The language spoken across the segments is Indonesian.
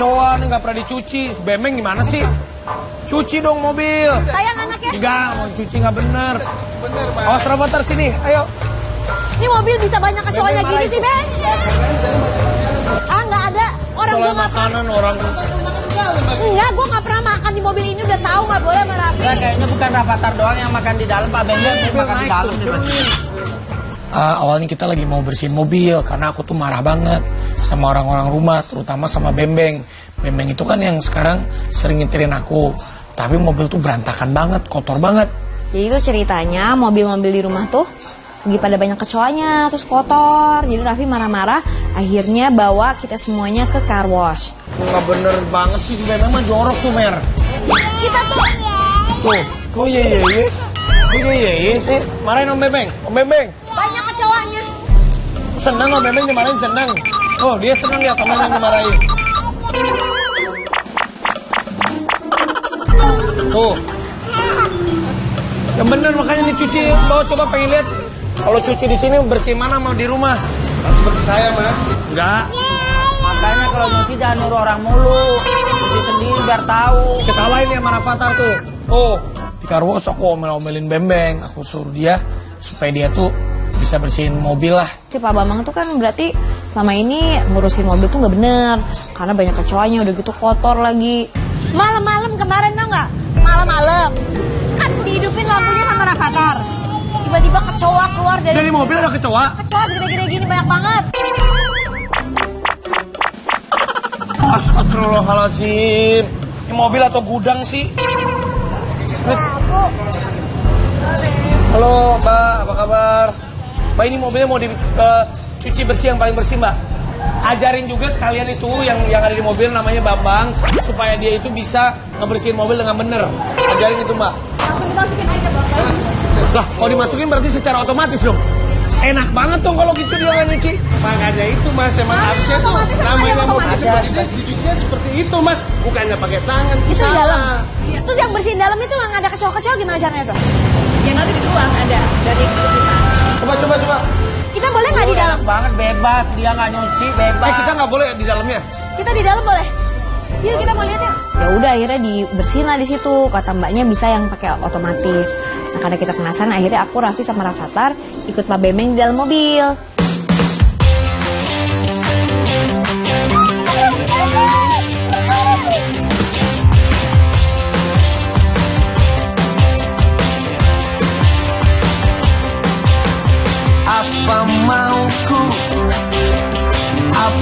kecoa nih nggak pernah dicuci. Bemeng gimana sih? Cuci dong mobil. Sayang anaknya. Enggak, mau cuci nggak bener. Awas Rafathar sini, ayo. Ini mobil bisa banyak kecoanya gini sih, Bang. Ah, nggak ada. Orang gue nggak makanan orang Enggak, gue nggak pernah makan di mobil ini. Udah tahu nggak boleh sama Raffi. Nah, kayaknya bukan Rafathar doang yang makan di dalam, Pak Bembeng yang makan di dalam. Ah, awalnya kita lagi mau bersihin mobil karena aku tuh marah banget sama orang-orang rumah, terutama sama Bembeng. Bembeng itu kan yang sekarang sering ngitirin aku. Tapi mobil tuh berantakan banget, kotor banget. Jadi itu ceritanya mobil-mobil di rumah tuh lagi pada banyak kecoanya, terus kotor. Jadi Raffi marah-marah, akhirnya bawa kita semuanya ke car wash. Nggak bener banget sih, si Bembeng mah jorok tuh, Mer. Kita tuh Tuh, kok ye ye ye? Kok ye ye ye sih? Marahin Om Bembeng, Om Bembeng. banyak kecoanya. Senang Om Bembeng dimarahin, senang. Oh, dia senang lihat Om Bembeng dimarahin. Tuh. Yang bener makanya nih cuci, bawa coba pengen lihat. Kalau cuci di sini bersih mana mau di rumah? Seperti saya, Mas. Enggak. Makanya kalau nyuci jangan nyuruh orang mulu. Cuci sendiri biar tahu. Kita lain ya sama Rafathar tuh. Oh, di Karwos aku omel-omelin Bembeng. Aku suruh dia supaya dia tuh bisa bersihin mobil lah. Si Pak Bambang tuh kan berarti selama ini ngurusin mobil tuh nggak bener karena banyak kecoanya udah gitu kotor lagi. Malam-malam kemarin tau nggak? Malam-malam kan dihidupin lampunya sama Rafathar. Tiba-tiba kecoa keluar dari, Dari mobil ada kecoa. kecoa segede-gede gini banyak banget. Astagfirullahaladzim. Ini mobil atau gudang sih? Halo Mbak ini mobilnya mau dicuci bersih yang paling bersih Mbak. Ajarin juga sekalian itu yang yang ada di mobil namanya Bambang supaya dia itu bisa ngebersihin mobil dengan bener. Ajarin itu Mbak. Lah, kalau dimasukin berarti secara otomatis dong. Enak banget dong kalau gitu dia nggak nyuci. Makanya itu, Mas. Emang harusnya tuh namanya mobil seperti itu, dicucinya seperti itu, Mas. Bukannya pakai tangan. Itu salah. dalam. Terus yang bersihin dalam itu yang ada kecoa-kecoa gimana caranya tuh? Ya nanti di luar ada dari kita. Coba coba coba. Kita boleh nggak di dalam? Enak banget bebas, dia nggak nyuci bebas. Eh kita nggak boleh di dalamnya. Kita di dalam boleh? Yuk kita mau lihat yuk. Ya udah akhirnya dibersihin lah di situ. Kata mbaknya bisa yang pakai otomatis. Nah karena kita penasaran akhirnya aku Raffi sama Rafathar ikut Pak Bemeng di dalam mobil.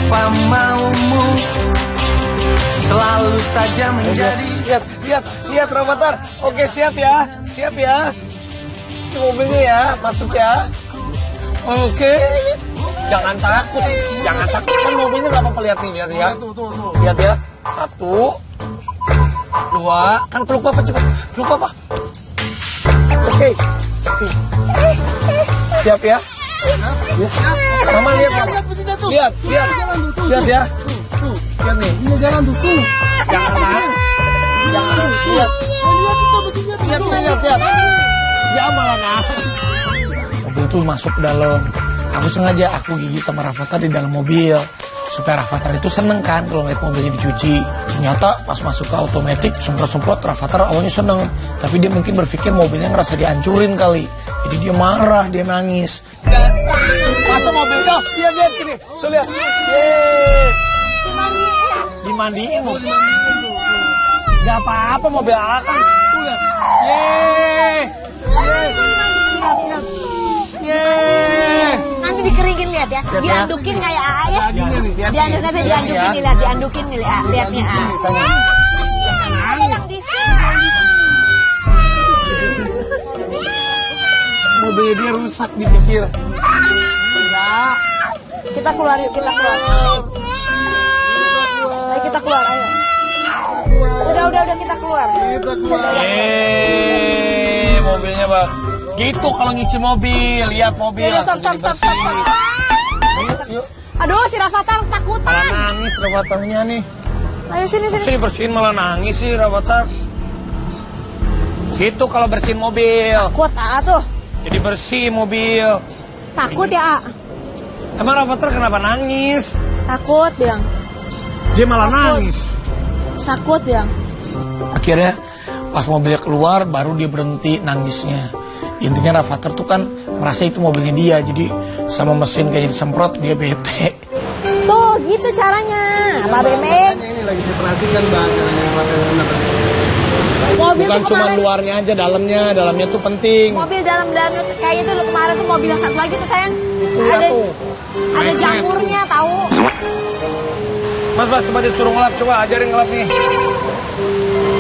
Apa maumu Selalu saja menjadi Lihat, lihat, lihat Rafathar. Oke, siap ya. Siap ya. Mobilnya ya, masuk ya. Oke. Jangan takut, jangan takut. Kan mobilnya nggak apa-apa lihat nih, lihat ya. Lihat ya. Satu, dua. Kan peluk papa cepat. Peluk papa. Oke. Oke. Siap ya. Mama lihat, Mama. Lihat, lihat. Lihat ya. Lihat nih. Ini jalan tuh. Jangan. Jangan. Lihat. Lihat itu mesinnya tuh. Lihat, lihat, lihat. Ya malah nangis. Mobil tuh masuk dalam. Aku sengaja aku gigi sama Rafathar di dalam mobil. Supaya Rafathar itu seneng kan kalau ngeliat mobilnya dicuci. Ternyata pas masuk ke automatic semprot-semprot Rafathar awalnya seneng. Tapi dia mungkin berpikir mobilnya ngerasa dihancurin kali. Jadi dia marah, dia nangis. Masa mobil tuh? Lihat, lihat gini. Tuh lihat. Yeay. Dimandiin mobil. Gak apa-apa mobil AA kan. Tuh lihat. Yeay. Yeay. Nanti dikeringin lihat ya. Diandukin kayak AA ya. Dianduk nanti diandukin nih lihat, diandukin nih lihat. Lihatnya A. Ada yang di sini. Mobilnya dia rusak dipikir. Enggak. Kita keluar yuk, kita keluar. Ayo kita keluar, ayo. Udah, udah, udah kita keluar. Kita keluar. Eh, mobilnya bang. Gitu kalau nyuci mobil, lihat mobil. Udah, stop, stop, stop, stop, stop. bersih. Yuk, yuk. Aduh, si Rafathar Malah takutan. nangis Rafatarnya nih. Ayo sini, sini. Sini bersihin malah nangis sih Rafatar. Gitu kalau bersihin mobil. Takut A tuh. Jadi bersih mobil. Takut ya A. Emang Rafathar kenapa nangis? Takut bilang. Dia malah Takut. nangis. Takut bilang. Akhirnya pas mobilnya keluar baru dia berhenti nangisnya. Intinya Rafathar tuh kan merasa itu mobilnya dia. Jadi sama mesin kayak disemprot dia bete. Tuh, gitu caranya. Pak. Makanya ini lagi saya perhatikan bang, caranya. Mobil Bukan tuh cuma kemarin- luarnya aja, dalamnya, dalamnya tuh penting. Mobil dalam dalam kayak itu kemarin tuh mobil yang satu lagi tuh sayang. ya ada tuh. ada jamurnya tahu. Mas, mas, coba disuruh ngelap, coba ajarin ngelap nih.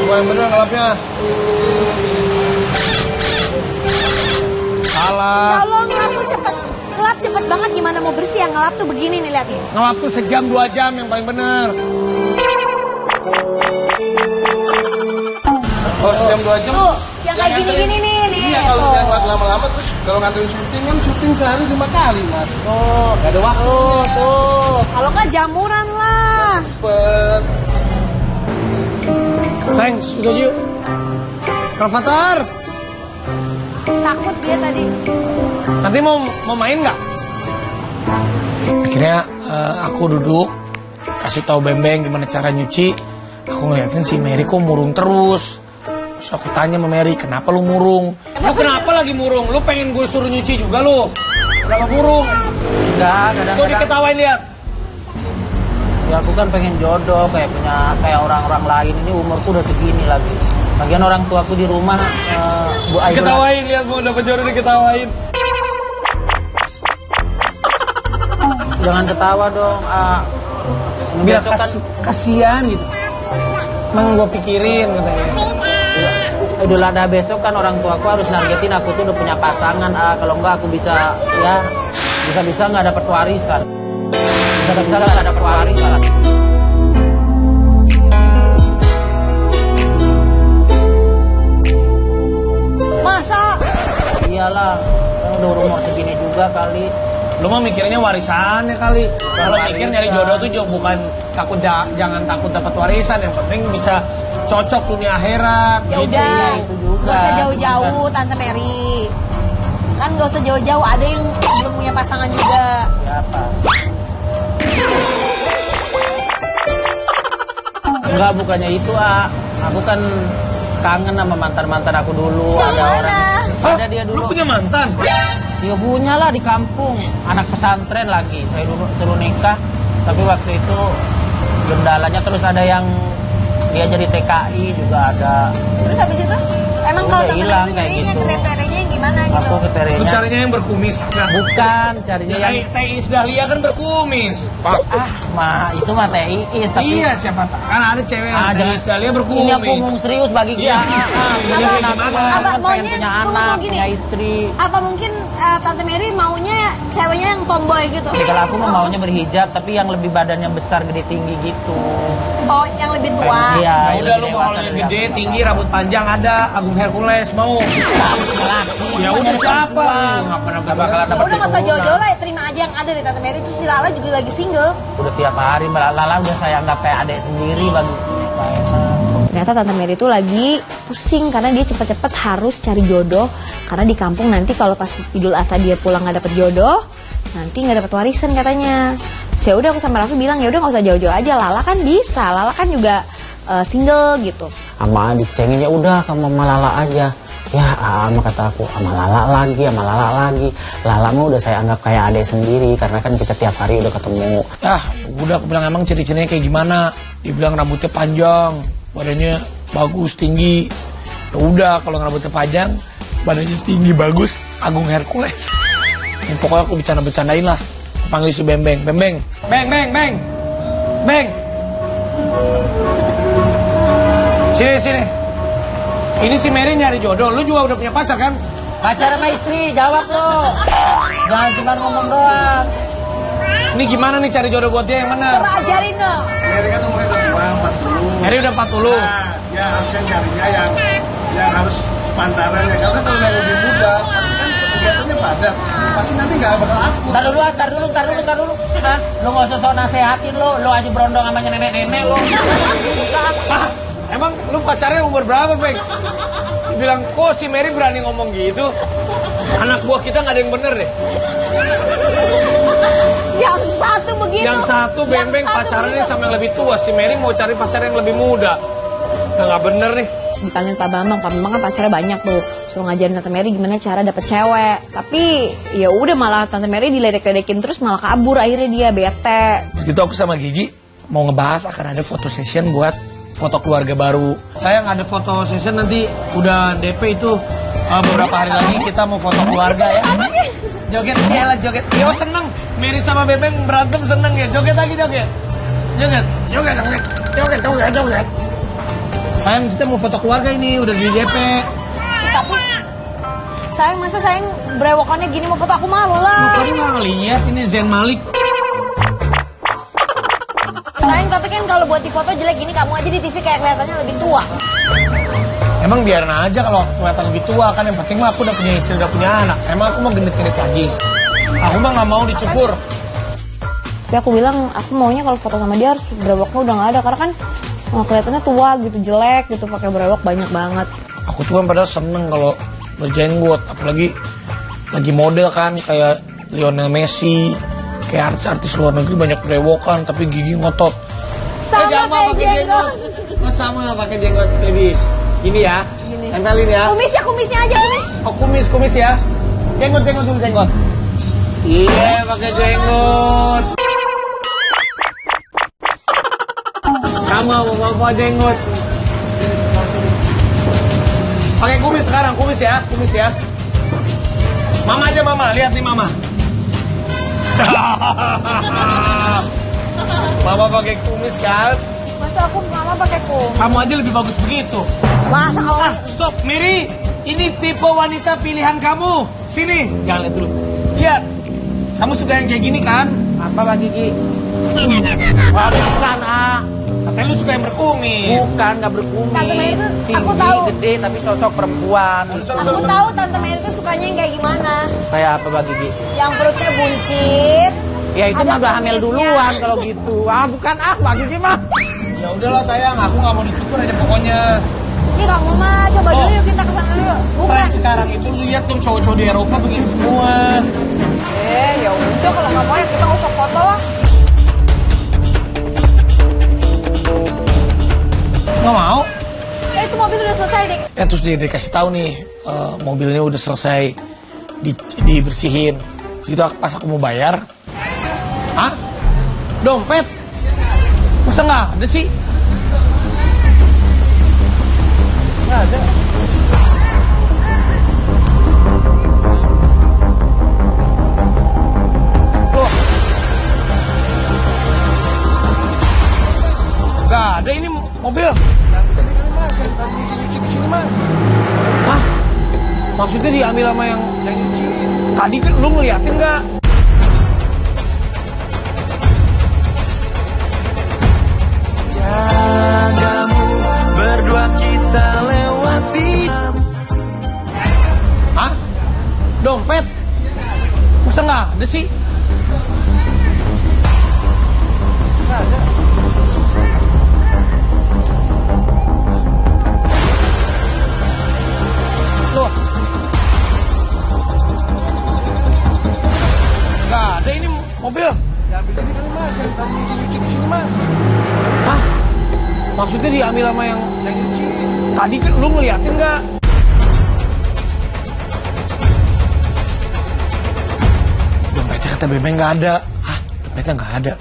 Coba yang bener ngelapnya. Ya Salah. Allah, ngelap tuh cepet. Ngelap cepet banget gimana mau bersih ya ngelap tuh begini nih lihat nih. Ngelap tuh sejam dua jam yang paling bener. Oh sejam dua jam. Tuh, yang kayak gini-gini nih, nih, Iya kalau tuh. saya ngelap lama-lama terus kalau nganterin syuting kan syuting sehari lima kali mas. Tuh, Gak ada waktu. tuh, tuh. Kalau nggak jamuran lah. Cepet. Thanks, sudah yuk. Rafathar, Takut dia tadi. nanti mau mau main nggak? Akhirnya eh, aku duduk, kasih tahu Bembeng gimana cara nyuci. Aku ngeliatin si Mary kok murung terus. Terus aku tanya sama Mary, kenapa lu murung? Lu kenapa lagi murung? Lu pengen gue suruh nyuci juga lu? Kenapa murung? Enggak, Tuh kadang-kadang diketawain lihat. ya aku kan pengen jodoh kayak punya kayak orang-orang lain ini umurku udah segini lagi. Bagian orang tuaku di rumah eh, Bu Ayu Diketawain lihat mau dapet jodoh diketawain. jangan ketawa dong. Ah, Biar kan kas- kasihan gitu. Emang gue pikirin katanya. Idul Adha besok kan orang tuaku harus nargetin aku tuh udah punya pasangan. Ah, kalau enggak aku bisa ya bisa-bisa nggak dapat warisan. Bisa-bisa nggak dapat warisan. Iyalah, kan udah umur segini juga kali. Lu mah mikirnya warisannya kali. Kalau Warisan. mikir nyari jodoh tuh juga bukan takut da- jangan takut dapat warisan, yang penting bisa cocok dunia akhirat. Ya gitu. udah, juga. gak usah jauh-jauh Tante Mary. Kan gak usah jauh-jauh, ada yang belum punya pasangan juga. Siapa? Enggak, bukannya itu, ah. Aku kan kangen sama mantan-mantan aku dulu. Yang ada mana? orang. Hah? Ada dia Lu dulu. punya mantan? Ya punya lah di kampung. Anak pesantren lagi. Saya dulu suruh nikah. Tapi waktu itu gendalanya terus ada yang dia jadi TKI juga ada. Terus habis itu, emang kalau Tante hilang kayak gitu. Kriteria yang gimana gitu? Aku Lu keterenya. carinya yang berkumis. Nah, Bukan, carinya yang Teh Teh Is Dahlia kan berkumis. ah, mah itu mah TIIS tapi Iya siapa tahu kan ada cewek yang Ah, Teh jangan- Is Dahlia Ini berkumis. aku ngomong serius bagi Iya. dia. Ah, ah, Iya, Apa kan pengen maunya? punya anak, gini. punya istri. Apa mungkin eh, Tante Mary maunya ceweknya yang tomboy gitu? Kalau aku mah maunya berhijab tapi yang lebih badannya besar, gede tinggi gitu. Oh, yang lebih tua? Iya, Ya yang udah lu mau yang gede, tinggi, rambut panjang ada, Agung Hercules mau. Ya udah siapa? Nggak pernah Gak bakalan Ya dapet udah masa jauh-jauh lah, terima aja yang ada di Tante Mary. Terus si Lala juga lagi single. Udah tiap hari Mbak Lala udah saya anggap kayak adik sendiri bagi. Ternyata Tante Mary itu lagi pusing karena dia cepet-cepet harus cari jodoh. Karena di kampung nanti kalau pas Idul Adha dia pulang nggak dapet jodoh, nanti nggak dapet warisan katanya. Terus ya udah aku sama Raffi bilang ya udah nggak usah jauh-jauh aja. Lala kan bisa, Lala kan juga eh, single gitu. Sama dicengin ya udah kamu sama Lala aja. Ya, ama kata aku, sama Lala lagi, sama Lala lagi. Lala mah udah saya anggap kayak adik sendiri karena kan kita tiap hari udah ketemu. Ah, udah aku bilang emang ciri-cirinya kayak gimana? Dibilang rambutnya panjang, badannya bagus, tinggi. Ya udah, kalau rambutnya panjang, badannya tinggi, bagus, Agung Hercules. Ya, pokoknya aku bercanda-bercandain lah. Panggil si Bembeng, Bembeng, Beng, Beng, Beng, Beng. Sini, sini. Ini si Mary nyari jodoh. Lu juga udah punya pacar kan? Pacar sama istri, jawab lo. Jangan cuma ngomong doang. Ini gimana nih cari jodoh buat dia yang benar? Coba ajarin dong. Mary kan umurnya udah tua, 40. Mary udah 40. Nah, ya harusnya carinya yang yang harus sepantarannya. Karena kalau yang lebih muda, pasti kan kegiatannya padat. Pasti nanti nggak bakal aktif. Ntar dulu, ntar dulu, ntar dulu, ntar dulu. Hah? Lo gak usah sok nasehatin lo, lo aja berondong sama nenek-nenek lo. Ah, emang lu pacarnya umur berapa, Beng? bilang, kok si Mary berani ngomong gitu? Anak buah kita nggak ada yang bener deh. Yang satu begitu. Yang satu bembeng Yang satu pacarannya begitu. sama yang lebih tua. Si Mary mau cari pacar yang lebih muda. Nah, nggak bener nih. Ditanyain Pak Bambang, Pak Bambang kan pacarnya banyak tuh. Suruh ngajarin Tante Mary gimana cara dapet cewek. Tapi ya udah malah Tante Mary diledek-ledekin terus malah kabur akhirnya dia bete. Begitu aku sama Gigi mau ngebahas akan ada foto session buat foto keluarga baru. Saya nggak ada foto session nanti udah DP itu uh, beberapa hari lagi kita mau foto keluarga ya. Joget, iyalah joget. Yo seneng. Mary sama Bebeng berantem seneng ya. Joget lagi joget. Joget, joget, joget, joget, joget, joget. Sayang kita mau foto keluarga ini udah di DP. Tapi sayang masa sayang berewokannya gini mau foto aku malu lah. Kamu nggak ngeliat ini Zen Malik. Sayang tapi kan kalau buat di foto jelek gini kamu aja di TV kayak kelihatannya lebih tua. Emang biarin aja kalau kelihatan lebih tua kan yang penting mah aku udah punya istri udah punya anak. Emang aku mau genit-genit lagi. Aku mah nggak mau dicukur. Tapi aku bilang aku maunya kalau foto sama dia harus brewoknya udah nggak ada karena kan oh, kelihatannya tua gitu jelek gitu pakai brewok banyak banget. Aku tuh kan padahal seneng kalau berjenggot, apalagi lagi model kan kayak Lionel Messi, kayak artis-artis luar negeri banyak brewokan tapi gigi ngotot. Sama kayak jenggot. Mas sama pakai jenggot baby. Gini ya, tempelin ya. Kumisnya kumisnya aja kumis. Oh kumis kumis ya. Jenggot jenggot dulu jenggot. Iya pakai jenggot. Sama mau mau jenggot. Pakai kumis sekarang kumis ya kumis ya. Mama aja mama lihat nih mama. mama pakai kumis kan. Masa aku mama pakai kumis? Kamu aja lebih bagus begitu. Masa kalau Ah, stop, Mary. Ini tipe wanita pilihan kamu. Sini, jangan lihat dulu. Lihat. Kamu suka yang kayak gini kan? Apa Gigi? Wah, bukan, ah. Katanya lu suka yang berkumis. Bukan, nggak berkumis. Tante Mary tuh, Tinggi, aku tahu. gede, tapi sosok perempuan. aku tahu tante Mary tuh sukanya yang kayak gimana. Kayak apa Pak Gigi? Yang perutnya buncit. Ya itu mah udah hamil duluan kalau gitu. Ah, bukan ah, Pak Gigi mah. Ya udahlah sayang, aku nggak mau dicukur aja pokoknya. Nih kamu mah coba dulu Oh. yuk kita ke sana dulu yuk. Bukan. Tren sekarang itu lu lihat tuh cowok-cowok di Eropa begini semua. Eh ya udah kalau nggak mau ya kita usah foto lah. Nggak mau? Ya itu mobil udah selesai deh. Ya terus dia dikasih tahu nih, eh, mobilnya udah selesai di, dibersihin. Itu pas aku mau bayar, Hah? Dompet? Masa nggak ada sih? Nggak ada. Ada ini mobil. Tadi kan mas, yang tadi di sini mas. Hah? Maksudnya diambil sama yang Yang cuci. tadi kan lu ngeliatin nggak? Jagamu berdua kita lewati Hah? Dompet? Masa nggak ada sih? Mobil. Diambil tadi kan mas, yang tadi cuci di sini mas. Hah? Maksudnya diambil sama yang Yang cuci. tadi kan lu ngeliatin nggak? Dompetnya kata Bebek nggak ada. Hah? Dompetnya nggak ada.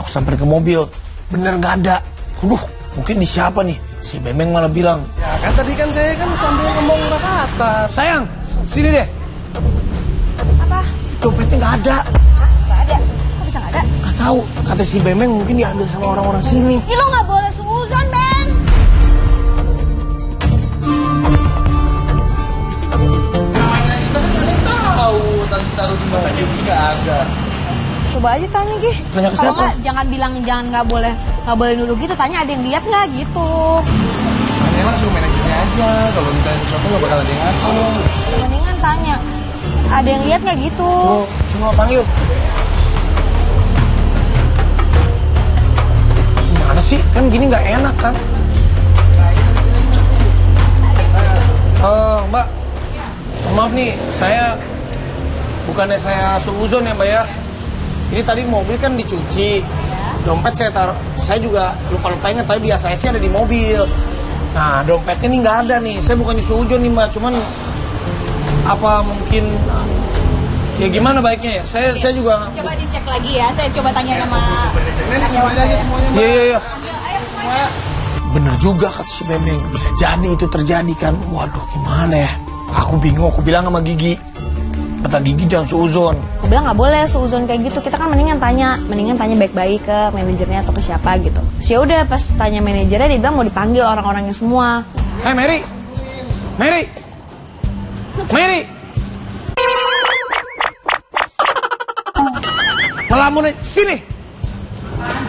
Aku sampai ke mobil. Bener nggak ada. Aduh, mungkin di siapa nih? Si Bebek malah bilang, Ya kan tadi kan saya kan sambil ngomong kata. sayang, sini deh. Apa? Dompetnya nggak ada. Tahu. Kata si Bebek mungkin diambil sama orang-orang sini. Ih lo gak boleh suuzon Ben. Namanya kita kan nggak tahu tadi taruh di mana jadi nggak ada. Coba aja tanya Gih. Tanya ke siapa? nggak, jangan bilang jangan nggak boleh nggak boleh dulu gitu. Tanya ada yang lihat nggak gitu. Tanya langsung manajernya aja. Kalau ditanya sesuatu nggak bakal ada yang ngatur. Mendingan tanya ada yang lihat nggak gitu. Semua panggil. Sih? Kan gini nggak enak kan? Eh, Mbak, maaf nih, saya bukannya saya suuzon ya Mbak ya. Ini tadi mobil kan dicuci, dompet saya taruh, saya juga lupa-lupa ingat tapi biasa sih ada di mobil. Nah, dompetnya nih nggak ada nih. Saya bukannya suuzon nih Mbak, cuman apa mungkin ya gimana baiknya ya? Saya saya juga Coba dicek lagi ya. Saya coba tanya sama Ini semuanya aja semuanya. Iya iya iya. Bener juga kata si Bembeng, bisa jadi itu terjadi kan. Waduh gimana ya? Aku bingung, aku bilang sama Gigi. Kata Gigi jangan seuzon. Aku bilang nggak boleh seuzon kayak gitu. Kita kan mendingan tanya, mendingan tanya baik-baik ke manajernya atau ke siapa gitu. Terus ya udah pas tanya manajernya dia bilang mau dipanggil orang-orangnya semua. Hei Mary, Mary, Mary. Ngelamun sini,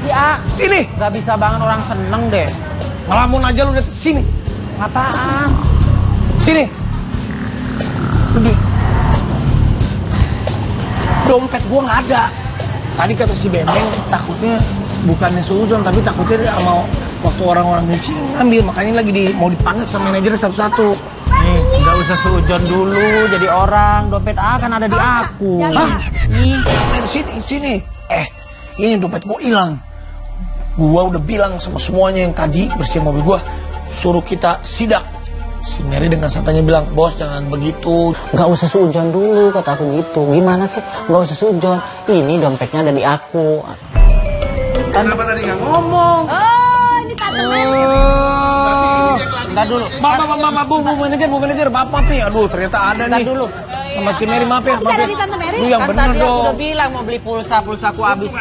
Ya, sini. nggak bisa banget orang seneng deh. Ngelamun aja lu dari sini, Apaan? sini. Udah. Dompet gua nggak ada. Tadi kata si Bembeng takutnya bukannya seuzon tapi takutnya dia mau waktu orang-orang nyuci ngambil makanya lagi di, mau dipanggil sama manajer satu-satu. Usah seujun dulu jadi orang. Dompet A kan ada di aku. Hah? Nih, sini, sini. Eh, ini dompet gua hilang. Gua udah bilang sama semuanya yang tadi bersih mobil gua suruh kita sidak. Si Mary dengan santainya bilang, bos jangan begitu. nggak usah seujun dulu kata aku gitu. Gimana sih? Nggak usah seujun. Ini dompetnya ada di aku. Kenapa tadi nggak ngomong? Oh, ini tante Mary. Oh, Ntar dulu. Bapak, bapak, bapak, bu, bu manajer, bu manajer, bapak nih. Aduh, ternyata ada nih. dulu. Sama si Mary, maaf ya. Bisa maaf ada ya. di Tante Mary? Lu yang kan bener tadi aku dong. udah bilang mau beli pulsa, pulsa aku habis.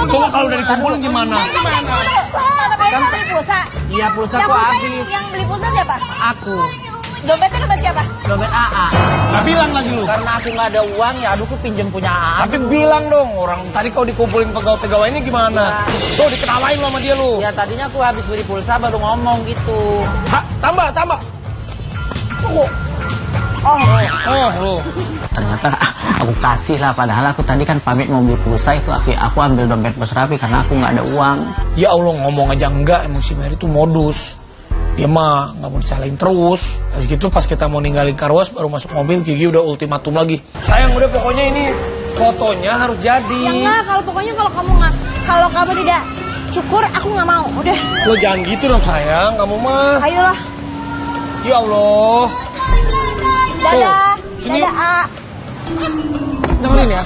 Tunggu, kalau udah dikumpulin gimana? Tante Mary mau beli pulsa. Iya pulsa aku habis. yang beli pulsa siapa? Aku. Dompetnya dompet siapa? Dompet AA. Gak bilang lagi lu. Karena aku nggak ada uang ya, aduh aku pinjem punya AA. Tapi bilang dong, orang tadi kau dikumpulin pegawai-pegawainya gimana? Tuh diketawain lo sama dia lu. Ya tadinya aku habis beli pulsa baru ngomong gitu. Ha, tambah, tambah. Tunggu. Oh, oh, lu. Ternyata aku kasih lah, padahal aku tadi kan pamit mau beli pulsa itu aku, aku ambil dompet bos Rapi karena aku nggak ada uang. Ya Allah ngomong aja enggak, emang si Mary itu modus. Dia mah nggak mau disalahin terus. Habis gitu pas kita mau ninggalin karwas baru masuk mobil Gigi udah ultimatum lagi. Sayang udah pokoknya ini fotonya harus jadi. Ya enggak, kalau pokoknya kalau kamu nggak, kalau kamu tidak cukur, aku nggak mau. Udah, Lo jangan gitu dong sayang, kamu mah. ayolah. Ya Allah. Dadah. sini. Dadah. Dengerin ya.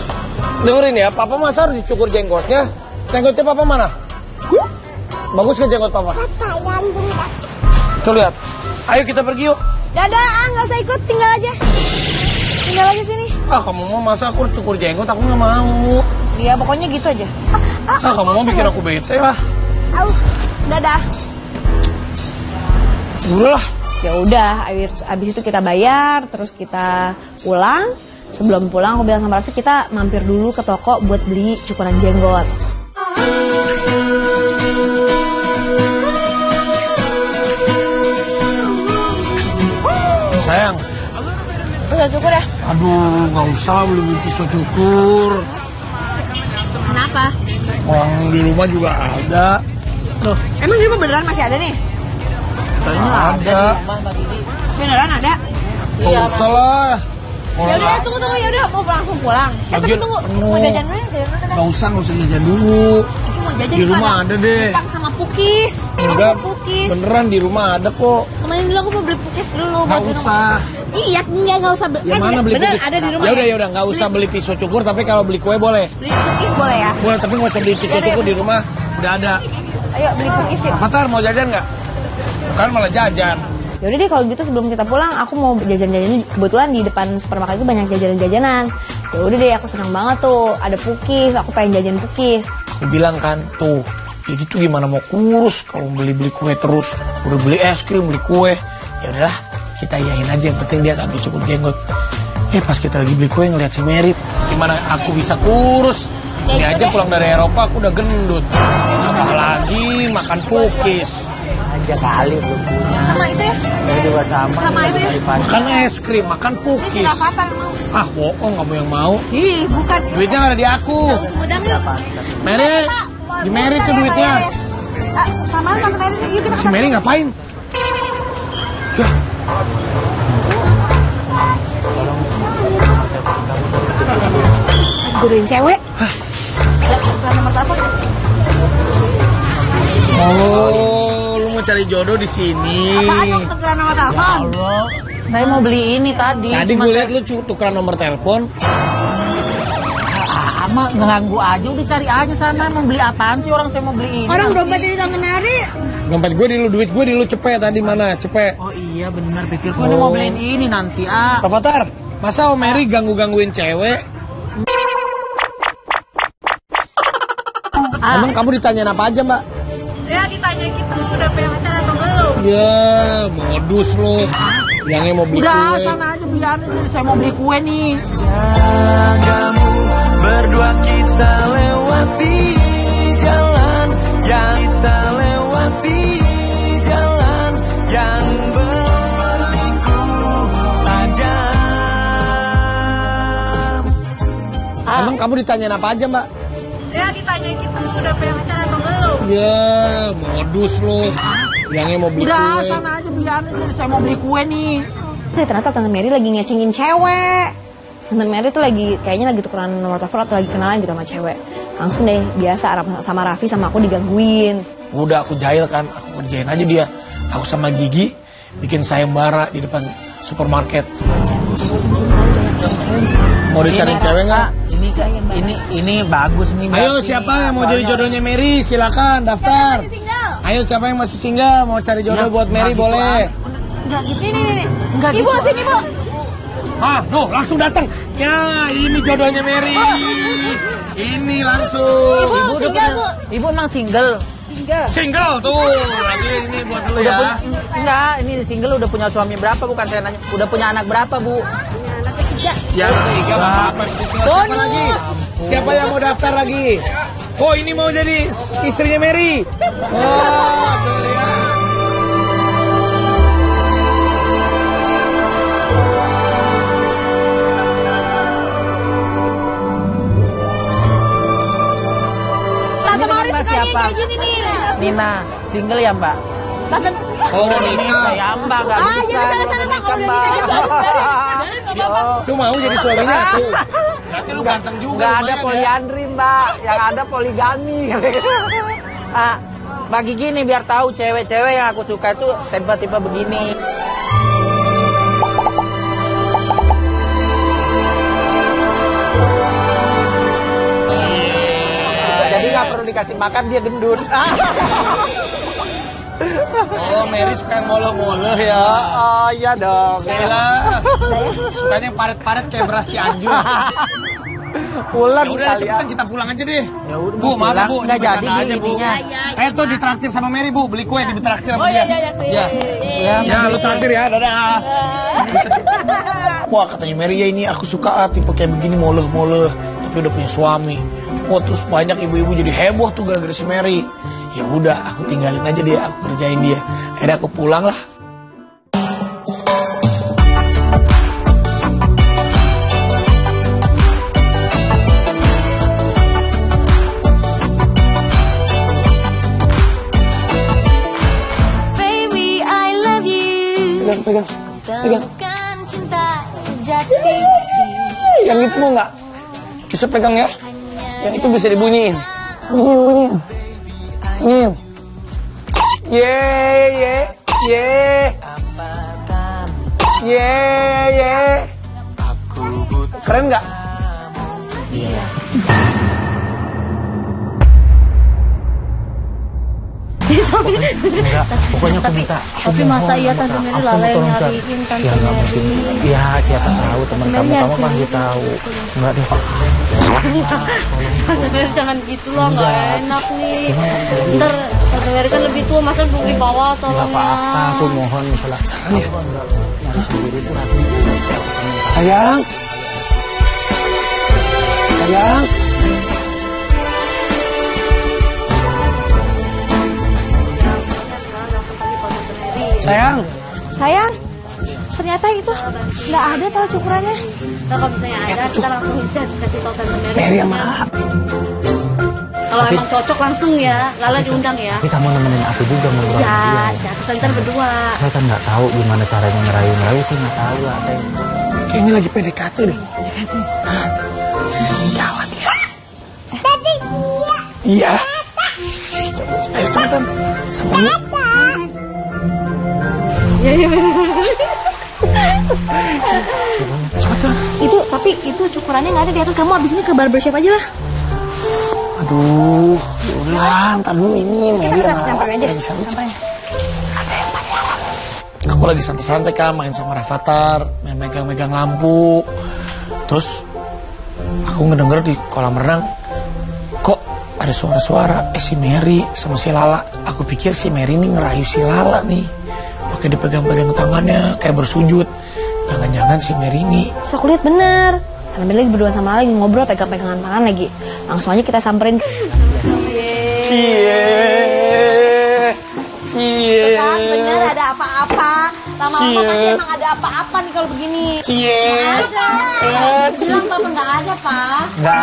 Dengerin ya, Papa masa harus dicukur jenggotnya? Jenggotnya Papa mana? Bagus kan jenggot Papa? Tuh lihat. Ayo kita pergi yuk. Dadah, A. Nggak usah ikut, tinggal aja. Tinggal aja sini. Ah kamu mau masa aku cukur jenggot aku nggak mau. Iya, pokoknya gitu aja. Ah kamu mau bikin aku bete lah. Au. Dadah. Udah lah. Ya udah, abis, abis itu kita bayar, terus kita pulang. Sebelum pulang aku bilang sama Rasi kita mampir dulu ke toko buat beli cukuran jenggot. Udah cukur ya? aduh nggak usah beli pisau cukur. Kenapa? Orang di rumah juga ada. Loh, emang di rumah beneran masih ada nih? Kayaknya Ada. Gigi. Beneran ada? Nggak usah lah. Ya udah, tunggu tunggu ya udah mau langsung pulang. Eh tunggu tunggu, mau jajan dulu ya, jajan dulu. Nggak usah, nggak usah jajan dulu. Aku mau jajan Di rumah ada deh. Kentang sama pukis. Enggak, pukis. beneran di rumah ada kok. Temenin dulu aku mau beli pukis dulu. Nggak buat di rumah. Iya, enggak enggak usah beli. Yang kan mana beli bener ada di rumah. Ya udah ya udah nggak usah beli pisau cukur tapi kalau beli kue boleh. Beli pukis boleh ya? Boleh tapi nggak usah beli pisau cukur di rumah udah ada. Ayo beli pukis yuk. Avatar mau jajan nggak? Bukan malah jajan. Ya udah deh kalau gitu sebelum kita pulang aku mau jajan-jajan kebetulan di depan supermarket itu banyak jajanan-jajanan. Ya udah deh aku senang banget tuh ada pukis, aku pengen jajan pukis. Aku bilang kan tuh, ya gitu gimana mau kurus kalau beli-beli kue terus. Udah beli es krim, beli kue. Ya udahlah, kita yain aja yang penting dia sampai cukup jenggot. Eh pas kita lagi beli kue ngeliat si Mary, gimana aku bisa kurus? Ya Dia aja pulang dari Eropa aku udah gendut. Apalagi makan pukis. Aja kali belum punya. Sama itu ya? Saya juga sama. Sama itu ya? Makan es krim, makan pukis. Ah bohong kamu yang mau. Ih, bukan. Duitnya nggak ada di aku. Mary, di Mary tuh duitnya. Ah, sama tante Mary sih, yuk kita ke Si tante Mary ngapain? Guruin cewek? Nomor telepon. Oh, lu mau cari jodoh di sini. Tukeran nomor telepon? Ya Saya mau beli ini tadi. Tadi gue lihat lu tukeran nomor telepon. Ah, ama ngeganggu aja udah cari aja sana mau beli apaan sih orang saya mau beli ini. Orang dompet ini Tante Mary. Dompet gue di lu, duit gue di lu cepet tadi mana? Cepet. Oh iya benar pikirku ini mau beliin ini nanti ah. Avatar, masa Om Mary ganggu-gangguin cewek? Ah. Emang kamu ditanyain apa aja, Mbak? Ya ditanya gitu, udah punya pacar atau belum? Ya, modus lu. Bilangnya mau beli Udah kue. sana aja beli aja saya mau beli kue nih. Jagamu berdua kita lewati jalan yang kita lewati jalan yang berliku tajam. Emang kamu ditanyain apa aja, Mbak? Ya ditanya gitu, udah punya pacar atau belum? Ya, modus lu. Bilangnya mau beli Udah kue. sana aja beli aja saya mau beli kue nih. Eh, ternyata Tante Mary lagi ngecengin cewek. Tante Mary tuh lagi kayaknya lagi tukeran nomor telepon atau lagi kenalan gitu sama cewek. Langsung deh biasa sama Raffi sama aku digangguin. Udah aku jahil kan, aku kerjain aja dia. Aku sama Gigi bikin sayembara di depan supermarket. Mau dicari cewek nggak? Ini ini ini bagus nih. Ayo siapa yang mau jadi jodohnya Mary? Silakan daftar. Ayo siapa yang masih single mau cari jodoh Ya, buat Mary gitu, boleh. Enggak gitu. Nih, nih, nih. Ibu, gitu. sini, Bu. Ah, no, langsung datang. Ya, ini jodohnya Mary. Ini langsung. Ibu, Ibu udah single, punya- Bu. Ibu emang single. Single. Single tuh. Lagi ini buat dulu Udah ya. punya, enggak, ini single udah punya suami berapa bukan saya nanya. Udah punya anak berapa, Bu? Anak ketiga. Ya, tiga apa-apa. Siapa lagi? Siapa yang mau daftar lagi? Oh, ini mau jadi istrinya Mary. Oh, tuh lihat. Siapa? kayak gini nih. Nina, single ya, Mbak? Oh, udah nikah. saya Mbak, enggak Ah, bisa. jadi sana-sana, Pak. Kalau udah nikah. Tuh mau jadi suaminya tuh. Berarti lu ganteng juga. Enggak ada ya. poliandri, Mbak. Yang ada poligami. ah, bagi gini biar tahu cewek-cewek yang aku suka itu tipe-tipe begini. Dikasih makan dia gendut. Oh, Mary suka yang molo-molo ya. oh iya dong. Gila. Sukanya yang paret-paret kayak beras Cianjur. Pulang Ya udah kali ya. cepetan kita pulang aja deh. Ya udah, Bu, maaf pulang. Bu, Nggak ini jadi aja Bu. intinya. Eh tuh ditraktir sama Mary Bu, beli kue ditraktir sama Oh dia. iya, iya, iya. Ya. Ya, Ya, lu traktir ya, dadah. Wah, katanya Mary ya ini aku suka ah, tipe kayak begini moleh-moleh, tapi udah punya suami. Wah, terus banyak ibu-ibu jadi heboh tuh gara-gara si Mary. Ya udah, aku tinggalin aja dia, aku kerjain dia. Akhirnya aku pulang lah. Baby, I love you. Pegang, pegang. Pegang. Temukan cinta sejati. Yang itu mau nggak? Bisa pegang ya? Yang itu bisa dibunyiin. Bunyiin, bunyiin. Bunyiin. Ye, ye, ye. Ye, ye. Keren nggak? Enggak, pokoknya aku minta. Tapi masa iya Tante Mary lalai nyariin Tante Ya mungkin. Ya siapa tahu teman kamu kamu pasti tahu. Enggak deh. Tante Mary jangan gitu loh, nggak enak nih. Ntar Tante Mary kan lebih tua, masa belum dibawa Enggak tolong apa-apa, ya. aku mohon enggak itu nanti. Sayang. Sayang. Sayang. Sayang, ternyata itu nggak ada tahu cukurannya. Kalau misalnya ada, kita langsung chat, kasih tau Tante Mary. Mary sama Kalau emang cocok langsung ya, Lala diundang ya. Tapi kamu nemenin aku juga ngobrol Ya, sama dia. ya, kita ntar berdua. Saya kan nggak tahu gimana caranya ngerayu-ngerayu sih nggak tahu lah. Saya Kayaknya lagi PDKT deh. Hah? Gawat ya. Iya. Shh, Ayo cepetan. Sampai Itu tapi itu cukurannya nggak ada di atas kamu abis ini ke barbershop aja lah. Aduh, udah, ntar dulu ini. Kita bisa samperin aja. bisa. Samperin. Aku lagi santai-santai kan main sama Rafathar, main megang-megang lampu. Terus aku ngedenger di kolam renang kok ada suara-suara eh si Mary sama si Lala. Aku pikir si Mary ini ngerayu si Lala nih. Pakai dipegang-pegang tangannya kayak bersujud. Jangan-jangan si Mary ini So aku lihat bener. Karena lagi berdua sama lagi ngobrol pegang-pegangan tangan lagi. Langsung aja kita samperin. Cie. Cie. Kan bener ada apa-apa. Lama-lama Cie. pasti emang ada apa-apa nih kalau begini. Cie. Ada. Eh, Cie. Bilang papa nggak ada pak. Nggak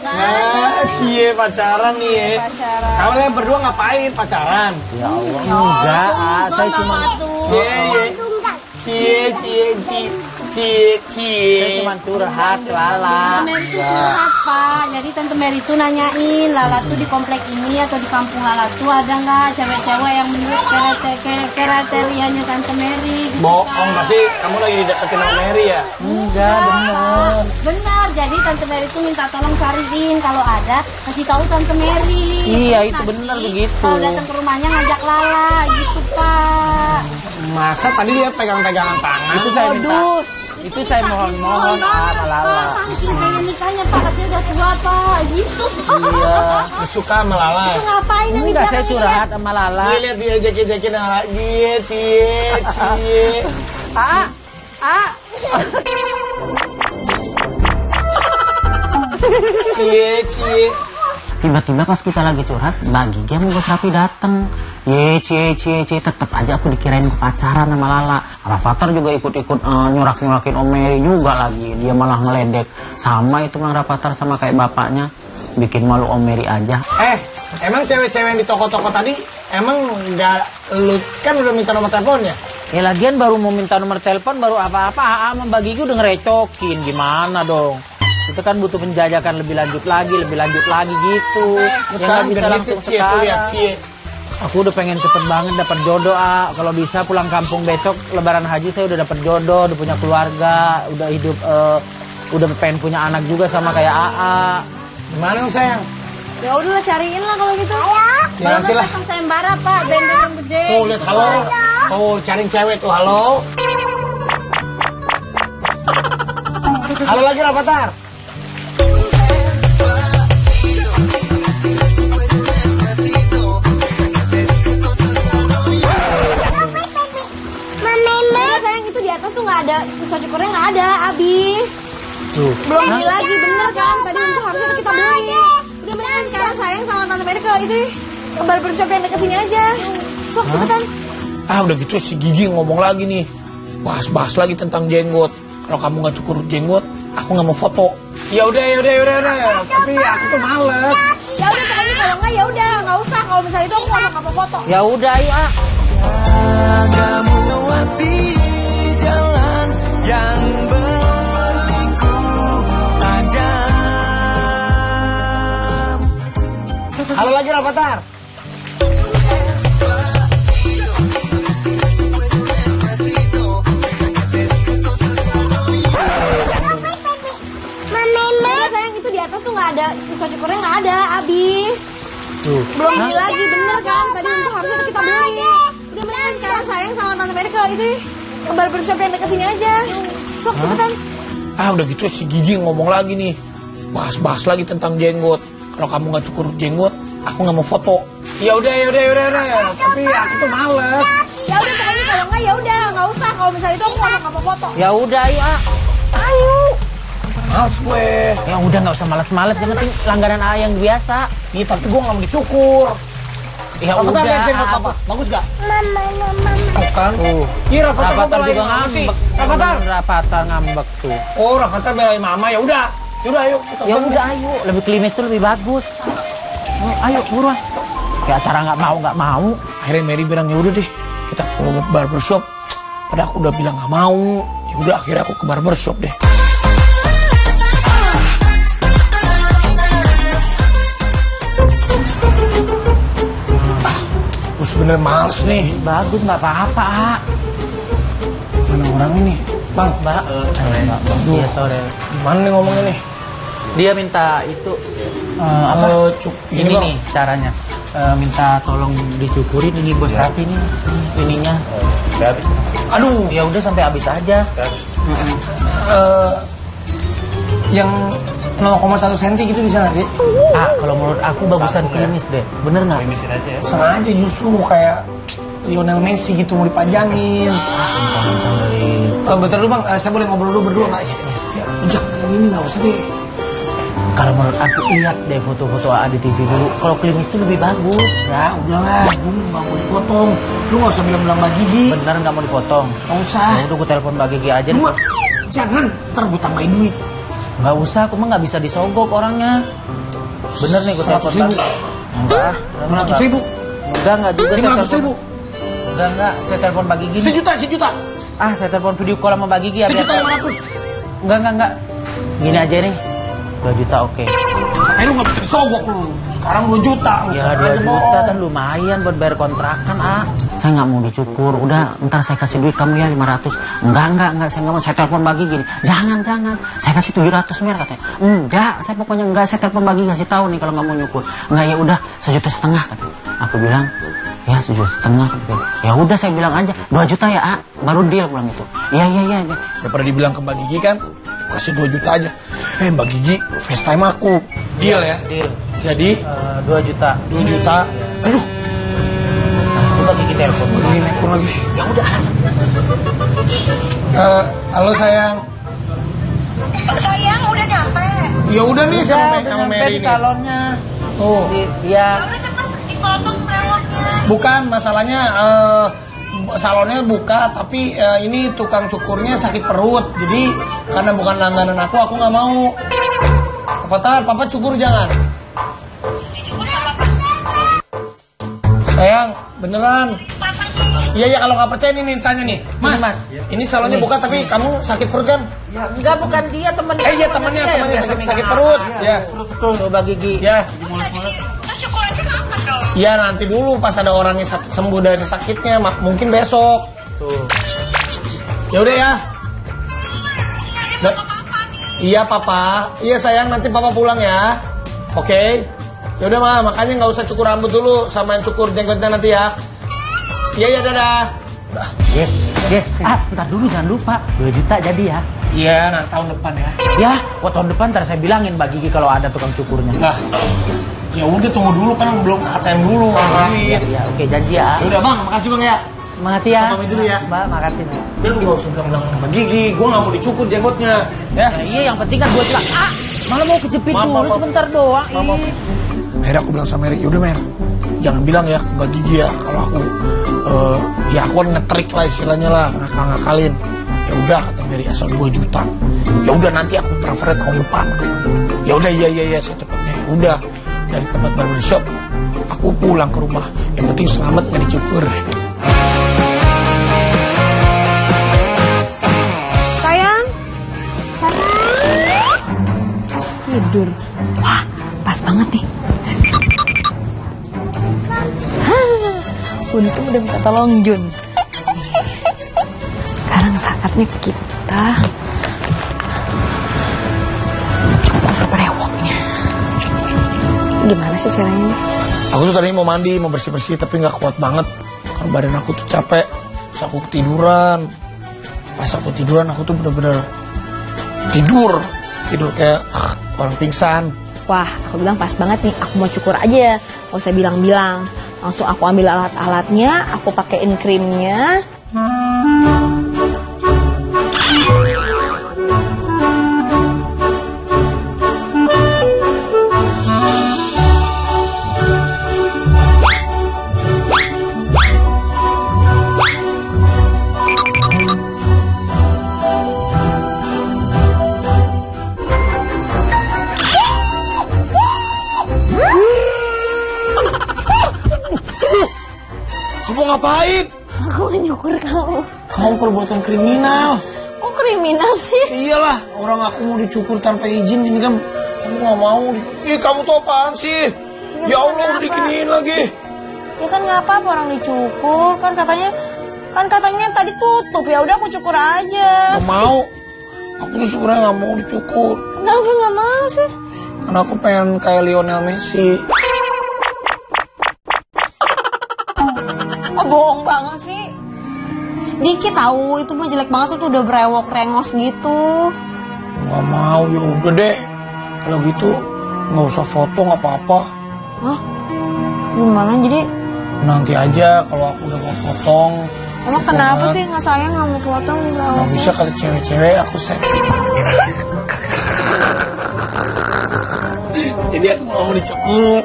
Nah, cie pacaran nih ya. Pacaran. Kalian berdua ngapain pacaran? Ya Allah, enggak. Ah, saya cuma Ye, ye. Cie, cie, cie, saya cie. cuma curhat Lala. Mary itu curhat pak jadi tante Mary itu nanyain Lala tuh di komplek ini atau di kampung Lala tuh ada nggak cewek-cewek yang menurut kriterianya tante Mary gitu Bohong pasti kamu lagi dideketin sama Mary ya? Enggak, bener. benar jadi tante Mary tuh minta tolong cariin kalau ada kasih tahu tante Mary Iya, itu benar begitu. kalau datang ke rumahnya ngajak Lala gitu pak Masa tadi dia pegang-pegangan tangan? Itu saya minta. Itu saya mohon-mohon ah, sama Lala. pengen nikahnya pak katanya udah tua pak gitu Iya. Suka sama Lala? Ngapain yang Enggak, saya curhat sama Lala. Cie, lihat dia jekin-jekin sama Lala. Cie, cie, cie. Ah, ah. Cie, cie. Tiba-tiba pas kita lagi curhat, Mbak Gigi mau Bos Rapi dateng. Ye, cie, cie, cie, tetep aja aku dikirain ke pacaran sama Lala. Rafathar juga ikut-ikut eh, nyorak-nyorakin Om Mary juga lagi. Dia malah ngeledek. Sama itu Mang Rafathar sama kayak bapaknya. Bikin malu Om Mary aja. Eh, emang cewek-cewek yang di toko-toko tadi emang nggak lu kan udah minta nomor teleponnya? Ya lagian baru mau minta nomor telepon, baru apa-apa. Ah, sama Mbak Gigi udah ngerecokin. Gimana dong? Itu kan butuh penjajakan lebih lanjut lagi, lebih lanjut lagi gitu. Terus Ya nggak sekarang bisa langsung gitu, cie, tuh lihat sekarang. cie. Aku udah pengen cepet banget dapat jodoh ah. Kalau bisa pulang kampung besok Lebaran Haji saya udah dapat jodoh, udah punya keluarga, udah hidup, eh, udah pengen punya anak juga sama kayak AA. Gimana dong sayang? Ya udah lah cariin lah kalau gitu. Ya nanti lah. pasang sayembara pak band yang gede Tuh lihat halo. Tuh cariin cewek tuh halo. Halo lagi Rafathar. Ada pisau cukurnya nggak ada abis. Tuh. Belum beli lagi bener kan? Tadi untuk harusnya tuh kita beli. Udah mendingan sekarang sayang sama tante Mary ke itu nih ke barbershop yang dekat sini aja. Sok cepetan. Ah udah gitu si Gigi ngomong lagi nih. Bahas-bahas lagi tentang jenggot. Kalau kamu nggak cukur jenggot, aku nggak mau foto. Ya udah, ya udah, ya udah, ya. Tapi aku tuh males. Ya udah pokoknya kalau nggak ya udah nggak usah. Kalau misalnya itu aku nggak mau foto. Ya udah ayo ah. Kamu jalan yang berliku tajam Halo lagi Rafathar. Nggak ada pisau cukurnya nggak ada abis. Tuh. Belum beli lagi bener kan? Tadi untuk harusnya kita beli. Udah mendingan sekarang sayang sama tante Mary ke itu nih ke barbershop yang dekat sini aja. Sok cepetan. Ah udah gitu si Gigi ngomong lagi nih. Bahas-bahas lagi tentang jenggot. Kalau kamu nggak cukur jenggot, aku nggak mau foto. Ya udah, ya udah, ya udah, ya. Tapi aku tuh males. Ya udah pokoknya kalau nggak ya udah nggak usah. Kalau misalnya itu aku nggak mau foto. Ya udah ayo ah. Males gue. Ya udah nggak usah malas-malas, yang penting langganan AA yang biasa. Iya, tapi gue nggak mau dicukur. Ya Rafathar udah. lihat jenggot ah, apa? Bagus gak? Tuh kan? Tuh. Iya, Rafathar kok juga mama sih? ngambek. Rafathar. Ngambek tuh. Oh, Rafathar belain mama. Ya udah. Ya udah, ayo. Ya udah ayo, lebih klinis tuh lebih bagus. Oh, ayo buruan. Kayak acara nggak mau nggak mau. Akhirnya Mary bilang ya udah deh, kita ke barbershop. Padahal aku udah bilang nggak mau. Ya udah akhirnya aku ke barbershop deh. Sebenernya males nih. Bagus nggak apa-apa. Mana orang ini? Bang, Mbak, Aduh. iya sore. gimana nih ngomongnya nih? Dia minta itu eh, apa? Eh, cuk, ini Bang. nih caranya. Eh, minta tolong dicukurin ini bos Raffi nih ininya. Aduh, Ya udah sampai habis aja. Mm-mm. eh, yang 0,1 cm gitu bisa nggak sih? Ah, kalau menurut aku bagusan klimis deh. Bener nggak? Sengaja justru kayak Lionel Messi gitu mau dipanjangin. Eh, bentar dulu bang, Eh, saya boleh ngobrol dulu berdua nggak? Ya, ya, jangan ini nggak usah deh. Kalau menurut aku lihat deh foto-foto di TV dulu. Kalau klimis itu lebih bagus. Ya udahlah, gue nggak mau dipotong. Lu nggak usah bilang-bilang Mbak Gigi. Bener nggak mau dipotong? Nggak usah. Ya udah gue telepon Mbak Gigi aja. Lu jangan, ntar gue tambahin duit. Nggak usah, aku mah nggak bisa disogok orangnya. Bener nih gue telepon 100 ribu. Enggak. 200 ribu, Enggak, enggak juga. 500 telepon- ribu, Enggak, enggak. Saya telepon Mbak Gigi. sejuta, sejuta, Ah, saya telepon video call sama Mbak Gigi ya. sejuta lima ratus. Enggak, enggak, enggak. Gini aja nih. 2 juta oke. Eh lu nggak bisa disogok lu. Sekarang 2 juta. Ya usah 2 aja juta kan lumayan buat bayar kontrakan ah. Saya nggak mau dicukur. Udah ntar saya kasih duit kamu ya 500. Enggak enggak enggak saya nggak mau. Saya telepon Mbak Gigi. nih. Jangan jangan. Saya kasih 700 mer katanya. Enggak. Saya pokoknya enggak. Saya telepon Mbak Gigi kasih tahu nih kalau nggak mau nyukur. Enggak ya udah sejuta setengah katanya. Aku bilang ya sejuta setengah. Ya udah saya bilang aja 2 juta ya ah. Baru deal bilang itu. Iya iya iya. iya. Daripada dibilang ke Mbak Gigi kan, kasih 2 juta aja. Eh Mbak Gigi, FaceTime aku. Deal ya? Deal. Jadi Eh, 2 juta. 2 juta. Aduh, Aku Mbak Gigi telepon. Mbak Gigi nelpon lagi. Ya udah. Eh, halo sayang. Sayang udah nyampe. Ya udah nih Udah, sama, udah sama nyampe Mary di salonnya. Oh, Di- Iya. Udah cepet dipotong brewoknya. bukan masalahnya eh, salonnya buka tapi eh, ini tukang cukurnya sakit perut. Jadi karena bukan langganan aku, aku nggak mau. Avatar, papa cukur jangan. Sayang, beneran. Iya ya kalau nggak percaya nih tanya nih, Mas. Mas. Ini salonnya buka tapi kamu sakit perut kan? Enggak bukan dia temennya. Eh iya temannya, temannya sakit, sakit perut. Ya, Coba gigi. ya. Iya nanti dulu pas ada orangnya sembuh dari sakitnya, mak- mungkin besok. Tuh. Ya udah ya. Da- iya papa, iya sayang nanti papa pulang ya. Oke. Ya udah mah makanya nggak usah cukur rambut dulu sama yang cukur jenggotnya nanti ya. Iya ya dadah. Dah. Yes, yes. Ah, ntar dulu jangan lupa. 2 juta jadi ya. Iya, nah tahun depan ya. Ya, kok tahun depan ntar saya bilangin Mbak Gigi kalau ada tukang cukurnya. Nah, ya udah tunggu dulu kan belum ATM dulu duit. Ya, oke janji ya. Ya udah bang, makasih bang ya. Makasih ya. Pamit dulu ya. Mbak, makasih. Mbak. Udah lu gak usah bilang-bilang sama gigi, gue gak mau dicukur jenggotnya. Ya. Ya, iya, yang penting kan 2 juta. Ah, malah mau kejepit Maaf, dulu maaf, sebentar doang. Maaf, maaf. Ih. Akhirnya aku bilang sama Mary, yaudah Mer, jangan bilang ya ke Gigi ya kalau aku, eh, ya aku kan ngetrik lah istilahnya lah, ngakal-ngakalin. Ya udah kata Mary asal 2 juta. Ya udah nanti aku transfer tahun depan. Ya udah iya iya iya secepatnya. Ya Udah dari tempat barbershop aku pulang ke rumah. Yang penting selamat nggak dicukur. Tidur. Wah, pas banget nih. Hah, Untung udah minta tolong Jun. Sekarang saatnya kita cukur brewoknya. Gimana sih caranya? Aku tuh tadi mau mandi, mau bersih-bersih tapi nggak kuat banget. Karena badan aku tuh capek. Terus aku ketiduran. Pas aku tiduran aku tuh bener-bener tidur. Tidur kayak orang pingsan. Wah, aku bilang pas banget nih. Aku mau cukur aja. Gak usah bilang-bilang. Langsung aku ambil alat-alatnya, aku pakein krimnya. Ngapain? Aku nyukur kamu. Kamu perbuatan kriminal. Oh kriminal sih? Iyalah, orang aku mau dicukur tanpa izin ini kan kamu nggak mau. Ih, kamu tuh apaan sih? Ya Allah, udah diginiin lagi. Ya kan nggak apa-apa orang dicukur, kan katanya kan katanya tadi tutup ya udah aku cukur aja. Gak mau. Aku tuh sebenarnya nggak mau dicukur. Kenapa nggak mau sih? Karena aku pengen kayak Lionel Messi. Bohong banget sih. Dikit tahu itu mah jelek banget tuh udah brewok rengos gitu. Nggak mau, ya udah deh. Kalau gitu nggak usah foto nggak apa-apa. Hah? Gimana jadi? Nanti aja kalau aku udah mau potong. Emang kenapa sih nggak sayang nggak mau potong Nggak bisa kalau cewek-cewek aku seksi. Jadi aku mau dicukur.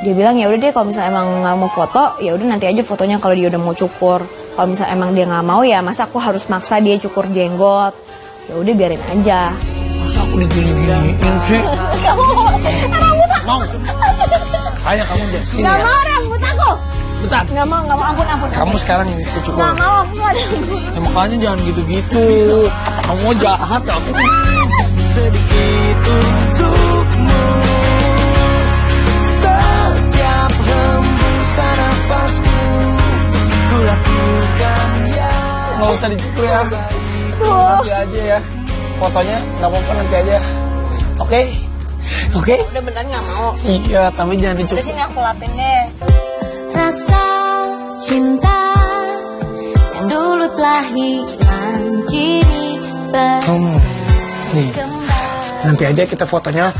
Dia bilang ya udah deh kalau misalnya emang nggak mau foto ya udah nanti aja fotonya kalau dia udah mau cukur. Kalau misalnya emang dia nggak mau ya masa aku harus maksa dia cukur jenggot. Ya udah biarin aja. Masa aku digini-giniin sih? Kamu rambut aku. Mau? Kayak kamu di sini Nggak ya. mau rambut aku. Bentar. Nggak mau nggak mau ampun ampun. Kamu sekarang aku cukur. Nggak mau aku mau rambut. Ya, makanya jangan gitu-gitu. Kamu jahat kamu. sedikit untukmu hembusan nafasku Ku lakukan ya Nggak usah dicukur ya. Nanti aja ya. Fotonya nggak apa-apa nanti aja. Oke? Oke? Udah beneran nggak mau. Iya, tapi jangan Udah dicukur. sini aku lapin deh. Rasa cinta yang dulu telah hilang kini Hmm. Nih, nanti aja kita fotonya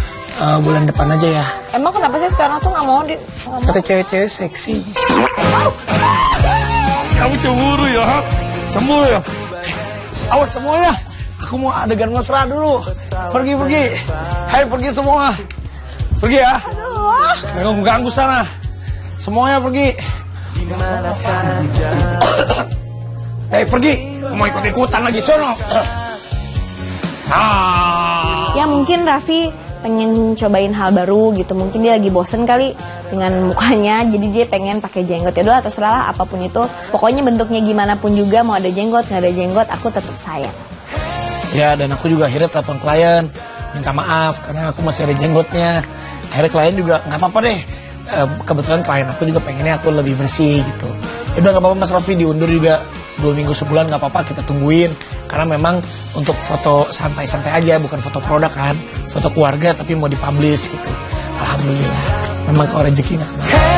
eh, bulan depan aja ya. Emang kenapa sih sekarang tuh nggak mau di? Kata cewek-cewek seksi. Kamu cemburu ya? Cemburu ya? Awas semuanya. Aku mau adegan mesra dulu. Pergi, pergi. Hai, pergi semua. Pergi ya. Jangan ganggu sana. Semuanya pergi. Hei, pergi. Mau ikut-ikutan lagi sono. Ah. Ya mungkin Raffi pengen cobain hal baru gitu. Mungkin dia lagi bosen kali dengan mukanya. Jadi dia pengen pakai jenggot. Ya udah terserah lah apa pun itu. Pokoknya bentuknya gimana pun juga mau ada jenggot nggak ada jenggot aku tetap sayang. Ya dan aku juga akhirnya telepon klien minta maaf karena aku masih ada jenggotnya. Akhirnya klien juga nggak apa-apa deh. Eh, kebetulan klien aku juga pengennya aku lebih bersih gitu. Ya udah nggak apa-apa Mas Raffi diundur juga dua minggu sebulan nggak apa-apa kita tungguin. Karena memang untuk foto santai-santai aja bukan foto produk kan foto keluarga tapi mau dipublish gitu. Alhamdulillah memang kalau rezeki nggak